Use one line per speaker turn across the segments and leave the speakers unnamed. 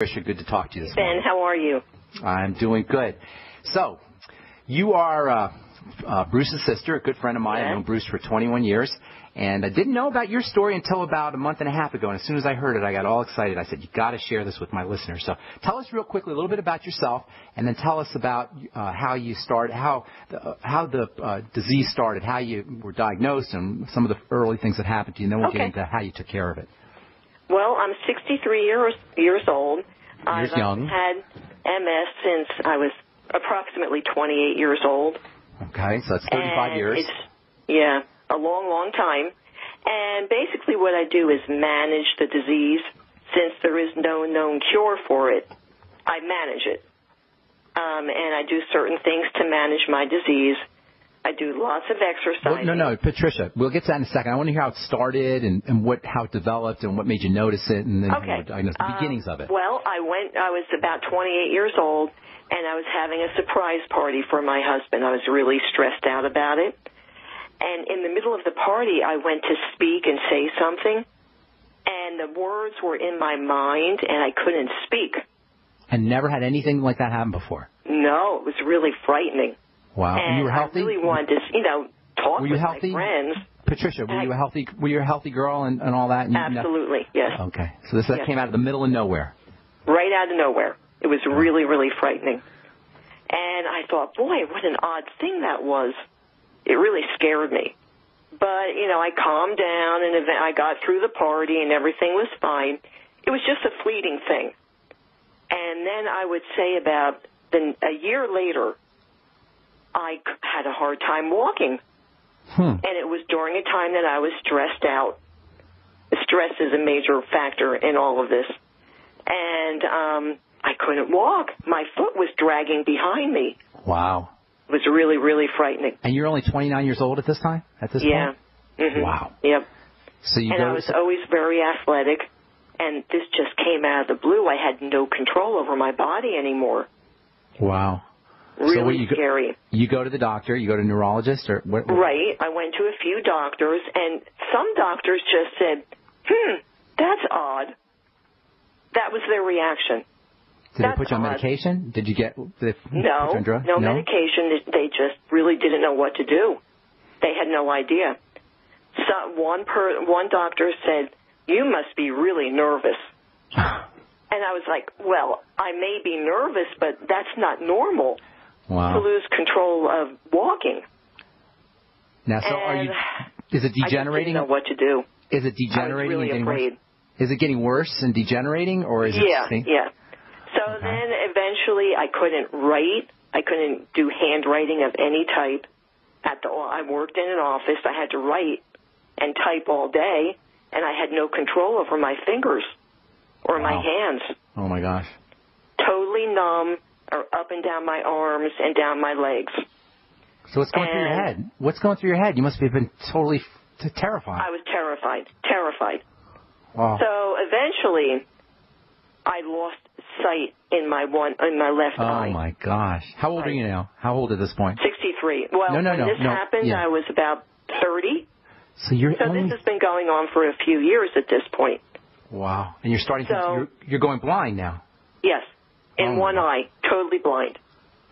Patricia, good to talk to you this
Ben,
morning.
how are you?
I'm doing good. So, you are uh, uh, Bruce's sister, a good friend of mine. I've known Bruce for 21 years, and I didn't know about your story until about a month and a half ago. And as soon as I heard it, I got all excited. I said, "You got to share this with my listeners." So, tell us real quickly a little bit about yourself, and then tell us about uh, how you started, how the, uh, how the uh, disease started, how you were diagnosed, and some of the early things that happened to you. And then we'll get into how you took care of it.
Well, I'm 63 years years old. I've
young.
had MS since I was approximately 28 years old.
Okay, so that's 35
and
years.
Yeah, a long, long time. And basically, what I do is manage the disease. Since there is no known cure for it, I manage it. Um, and I do certain things to manage my disease. I do lots of exercise.
Well, no, no, Patricia. We'll get to that in a second. I want to hear how it started and, and what how it developed and what made you notice it and then
Okay.
you know, the
Um,
beginnings of it.
Well, I went. I was about 28 years old, and I was having a surprise party for my husband. I was really stressed out about it. And in the middle of the party, I went to speak and say something, and the words were in my mind, and I couldn't speak.
And never had anything like that happen before.
No, it was really frightening.
Wow.
and
and you were healthy.
I really wanted to, you know, talk
Were you
with
healthy?
my friends.
Patricia, were you a healthy were you a healthy girl and, and all that? And you-
Absolutely, yes.
Okay. So this that
Yes.
came out of the middle of nowhere.
right out of nowhere. It was really, really frightening. And I thought, boy, what an odd thing that was. It really scared me. But, you know, I calmed down and I got through the party and everything was fine. It was just a fleeting thing. And then I would say about the, a year later, I c- had a hard time walking.
Hmm.
And it was during a time that I was stressed out. Stress is a major factor in all of this and um, I couldn't walk. My foot was dragging behind me.
Wow.
It was really, really frightening.
And you're only 29 years old at this time. At this
yeah.
point.
hmm
Wow.
Yep.
So you
and. I was always very athletic, and this just came out of the blue. I had no control over my body anymore.
wow.
Really
so what you go, you go to the doctor. You go to a neurologist or what?
Right. I went to a few doctors, and some doctors just said, "Hmm, that's odd." That was their reaction.
Did they put you on
odd.
medication? Did you get? Did they put you
No,
drug?
no medication. They just really didn't know what to do. They had no idea. So one per one doctor said, "You must be really nervous." And I was like, "Well, I may be nervous, but that's not normal to lose control of walking."
Now, so are you? Is it
degenerating? I
degenerating?
didn't know what to do.
Is it
I was
degenerating
really
and getting
afraid.
worse? Is it getting worse and degenerating, or is
yeah,
it? see-
yeah. So then eventually I couldn't write. I couldn't do handwriting of any type. At the I worked in an office. I had to write and type all day, and I had no control over my fingers or my hands.
Oh my gosh.
Totally numb, or up and down my arms and down my legs.
So what's going through your head? What's going through your head? You must have been totally t- terrified.
I was terrified, terrified.
wow.
So eventually, I lost sight in my one in my left
oh
eye.
Oh my gosh. How old are you now? How old at this point?
63. Well,
No, no,
when
no,
this
no,
happened,
yeah.
I was about 30.
So you're
So
only
this has been going on for a few years at this point.
wow, and you're starting to you're, you're going blind now.
Yes, in
Oh,
one
God.
eye, totally blind.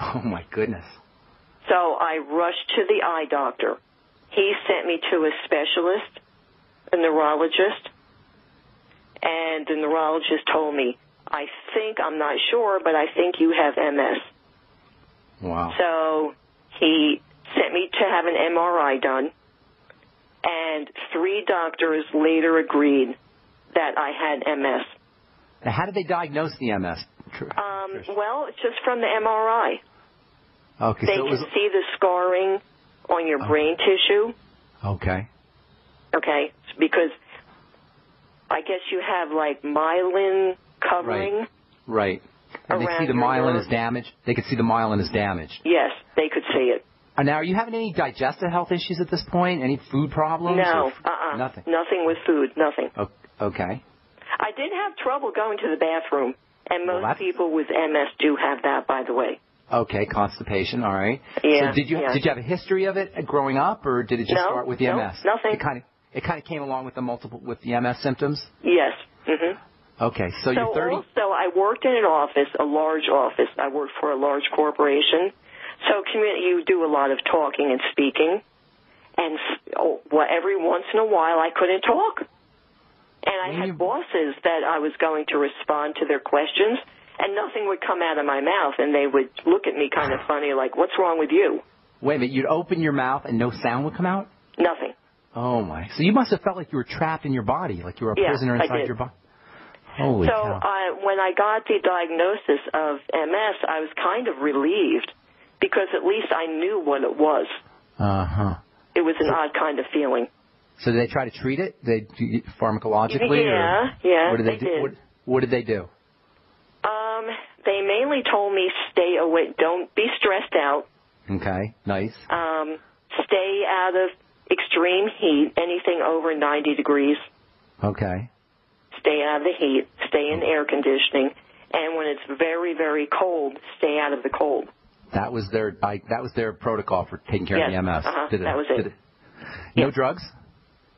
Oh my goodness.
So I rushed to the eye doctor. He sent me to a specialist, a neurologist, and the neurologist told me, I think, I'm not sure, but I think you have MS.
Wow.
So he sent me to have an MRI done, and three doctors later agreed that I had MS.
Now, how did they diagnose the MS?
Uh, Um, well, it's just from the MRI.
Okay,
They
so it
can
was
see the scarring on your brain tissue,
okay.
okay? Because I guess you have like myelin covering.
Right. And they see the myelin is damaged. They could see the myelin is damaged.
Yes, they could see it.
Now, are you having any digestive health issues at this point? Any food problems?
No, uh-uh.
Nothing.
Nothing with food, nothing.
Okay.
I did have trouble going to the bathroom, and most
that's-
people with MS do have that, by the way.
Okay, constipation. All right.
Yeah,
So did you
yeah.
did you have a history of it growing up, or did it just
No,
start with the
no,
MS?
nothing.
It kind of it kind of came along with the multiple with the MS symptoms.
Yes. hmm
Okay, so, you're 30.
also, I worked in an office, a large office. I worked for a large corporation. So, community, you do a lot of talking and speaking. And oh, well, every once in a while, I couldn't talk. And I had bosses that I was going to respond to their questions, and nothing would come out of my mouth, and they would look at me kind of funny, like, "What's wrong with you?"
Wait a minute, you'd open your mouth and no sound would come out?
Nothing.
Oh my! So you must have felt like you were trapped in your body, like you were a
Yeah,
prisoner inside your body. Holy
so
cow!
I, when I got the diagnosis of MS, I was kind of relieved because at least I knew what it was.
Uh huh.
It was an odd kind of feeling.
So did they try to treat it? They pharmacologically?
Yeah,
or
yeah,
What did they,
they
do?
did.
What, what did they do?
Um, they mainly told me stay away, don't be stressed out,
Okay, nice.
um, stay out of extreme heat, anything over 90 degrees,
Okay.
stay out of the heat, stay in air conditioning, and when it's very, very cold, stay out of the cold.
That was their I, that was their protocol for taking care
Yes,
of the MS.
uh-huh,
Did
that was it.
did No
Yeah.
drugs?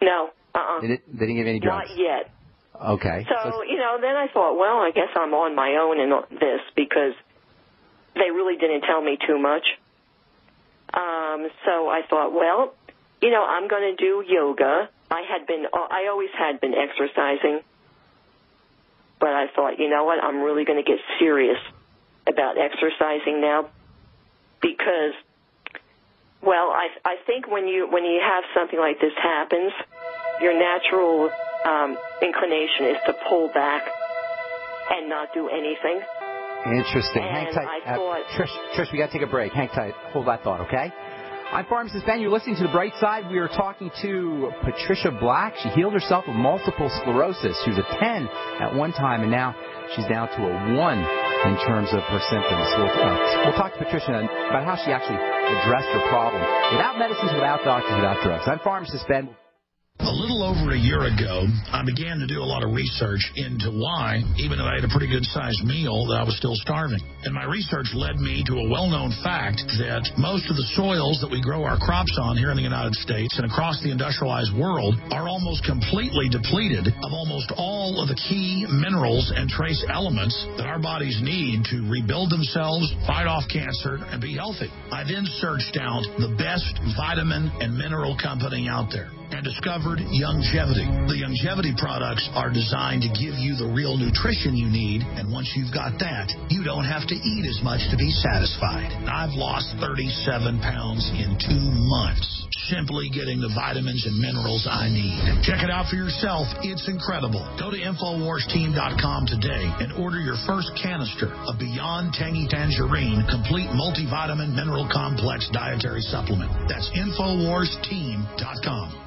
No, uh-uh,
They didn't, they didn't give any drugs.
not yet.
Okay.
So, you know, then I thought, well, I guess I'm on my own in this because they really didn't tell me too much. Um, so I thought, well, you know, I'm going to do yoga. I had been, I always had been exercising, but I thought, you know what, I'm really going to get serious about exercising now because, well, I I think when you when you have something like this happens, your natural um, inclination is to pull back and not do anything.
Interesting. Hang tight.
I
Uh,
thought-
Trish, Trish, we got to take a break. Hang tight. Hold that thought, okay? I'm Pharmacist Ben. You're listening to The Bright Side. We are talking to Patricia Black. She healed herself of multiple sclerosis. She was a 10 at one time, and now she's down to a 1 in terms of her symptoms. We'll, uh, we'll talk to Patricia about how she actually addressed her problem without medicines, without doctors, without drugs. I'm Pharmacist Ben.
A little over a year ago, I began to do a lot of research into why, even though I had a pretty good sized meal, that I was still starving. And my research led me to a well known fact that most of the soils that we grow our crops on here in the United States and across the industrialized world are almost completely depleted of almost all of the key minerals and trace elements that our bodies need to rebuild themselves, fight off cancer, and be healthy. I then searched out the best vitamin and mineral company out there and discovered Youngevity. The Youngevity products are designed to give you the real nutrition you need, and once you've got that, you don't have to eat as much to be satisfied. I've lost 37 pounds in two months simply getting the vitamins and minerals I need. Check it out for yourself. It's incredible. Go to InfoWarsTeam.com today and order your first canister of Beyond Tangy Tangerine Complete Multivitamin Mineral Complex Dietary Supplement. That's InfoWarsTeam.com.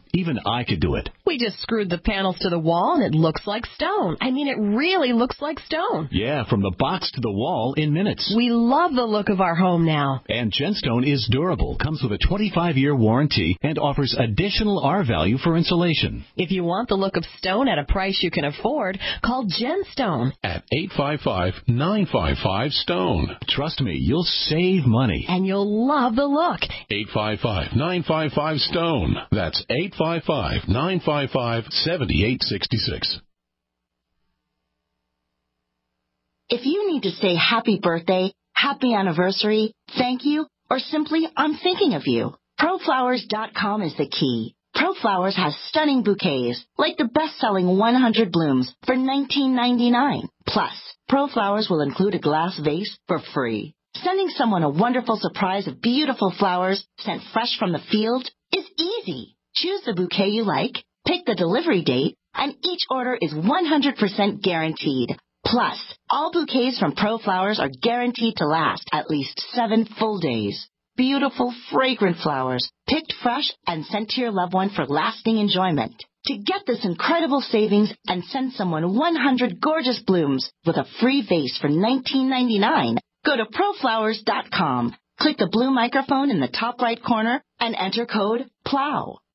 Even I could do it.
We just screwed the panels to the wall and it looks like stone. I mean, it really looks like stone.
Yeah, from the box to the wall in minutes.
We love the look of our home now.
And Genstone is durable, comes with a 25 year warranty, and offers additional R value for insulation.
If you want the look of stone at a price you can afford, call Genstone.
at 855-955-STONE.
Trust me, you'll save money.
And you'll love the look.
855-955-STONE. That's 855-955-7866.
If you need to say happy birthday, happy anniversary, thank you, or simply I'm thinking of you, ProFlowers.com is the key. ProFlowers has stunning bouquets, like the best-selling 100 blooms for $19.99. Plus, ProFlowers will include a glass vase for free. Sending someone a wonderful surprise of beautiful flowers sent fresh from the field is easy. Choose the bouquet you like, pick the delivery date, and each order is 100% guaranteed. Plus, all bouquets from ProFlowers are guaranteed to last at least seven full days. Beautiful, fragrant flowers, picked fresh and sent to your loved one for lasting enjoyment. To get this incredible savings and send someone 100 gorgeous blooms with a free vase for $19.99, Go to proflowers.com. Click the blue microphone in the top right corner and enter code PLOW.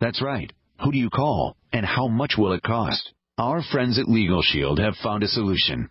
That's right. Who do you call? And how much will it cost? Our friends at Legal Shield have found a solution.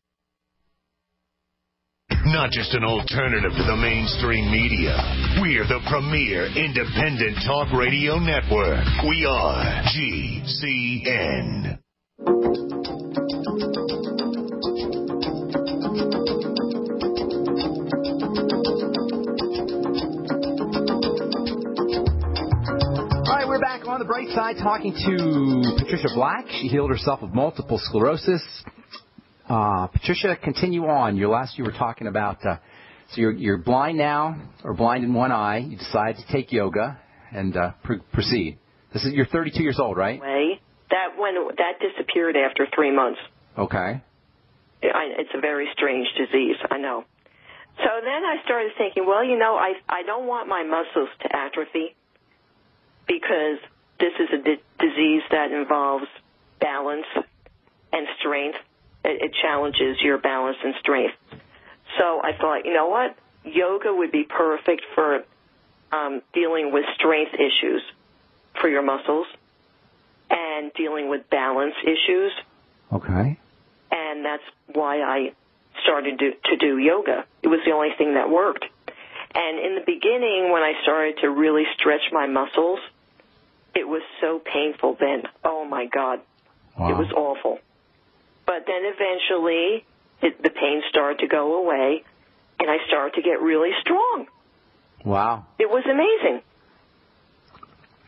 Not just an alternative to the mainstream media. We're the premier independent talk radio network. We are GCN.
All right, we're back on the bright side talking to Patricia Black. She healed herself of multiple sclerosis. Uh, Patricia, continue on. Your last you were talking about. Uh, so you're you're blind now, or blind in one eye. You decide to take yoga and uh, pr- proceed. This is you're 32 years old, right?
Way that when that disappeared after three months.
Okay.
I, it's a very strange disease. I know. So then I started thinking, well, you know, I I don't want my muscles to atrophy because this is a di- disease that involves balance and strength. It, it challenges your balance and strength. So I thought, you know what? Yoga would be perfect for um, dealing with strength issues for your muscles and dealing with balance issues.
Okay.
And that's why I started to, to do yoga. It was the only thing that worked. And in the beginning, when I started to really stretch my muscles, it was so painful then. Oh my God.
Wow.
It was awful. But then eventually, it, the pain started to go away, and I started to get really strong.
Wow.
It was amazing.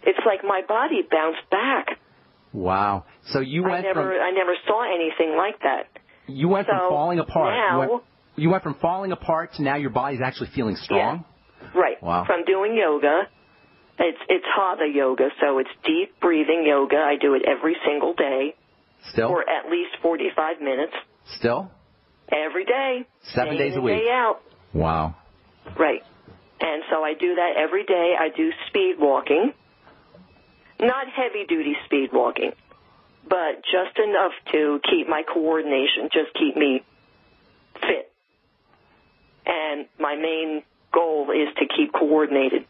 It's like my body bounced back.
Wow. So you
I
went
never,
from
I never saw anything like that.
you went from falling apart.
now-
you, went, you went from falling apart to now your body's actually feeling strong.
Yeah, Right.
Wow.
From doing yoga, it's it's hatha yoga, so it's deep breathing yoga. I do it every single day
Still.
for at least 45 minutes
Still.
every day.
Seven
day
days a week.
Day out.
Wow.
Right. And so I do that every day. I do speed walking. Not heavy duty speed walking, but just enough to keep my coordination, just keep me fit. And my main goal is to keep coordinated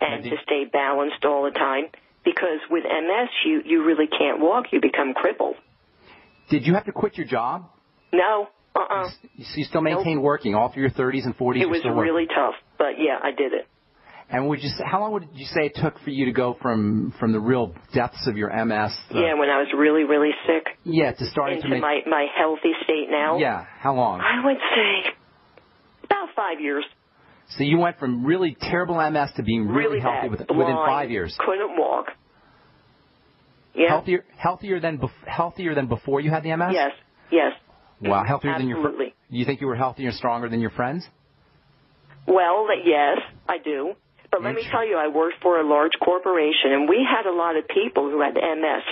and to stay balanced all the time because with MS you you really can't walk, you become crippled.
Did you have to quit your job?
No. Uh-uh.
You, you still maintain working all through your 30s and 40s.
It was really tough, but yeah, I did it.
And would you say, how long would you say it took for you to go from from the real depths of your MS?
Yeah, when I was really, really sick
yeah, to starting
into
to make.
my my healthy state now.
yeah. How long?
I would say about five years.
So you went from really terrible MS to being really,
Really
healthy
bad.
with,
Blind,
within five years.
Couldn't walk. Yeah.
Healthier, healthier than bef- healthier than before you had the MS.
Yes. Yes.
Wow, healthier than your. fr-
Absolutely.
You think you were healthier and stronger than your friends?
Well, yes, I do. But let me tell you, I worked for a large corporation, and we had a lot of people who had MS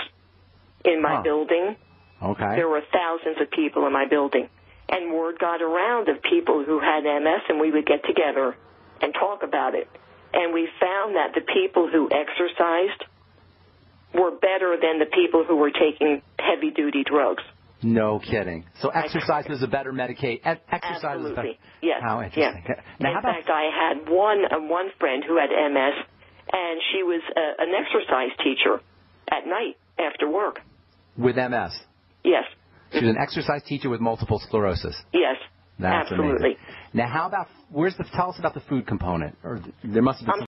in my
Huh.
building.
Okay.
There were thousands of people in my building. And word got around of people who had MS, and we would get together and talk about it. And we found that the people who exercised were better than the people who were taking heavy duty drugs.
No kidding. So exercise is a better medicate. Exercise is better.
Absolutely. Yes.
How
Yeah.
interesting. Now,
in
how
fact, I had one uh, one friend who had MS, and she was uh, an exercise teacher at night after work.
with MS?
Yes.
She was an exercise teacher with multiple sclerosis.
Yes.
That's
Absolutely.
amazing. Now, how about where's the? Tell us about the food component. Or there must have been.
I'm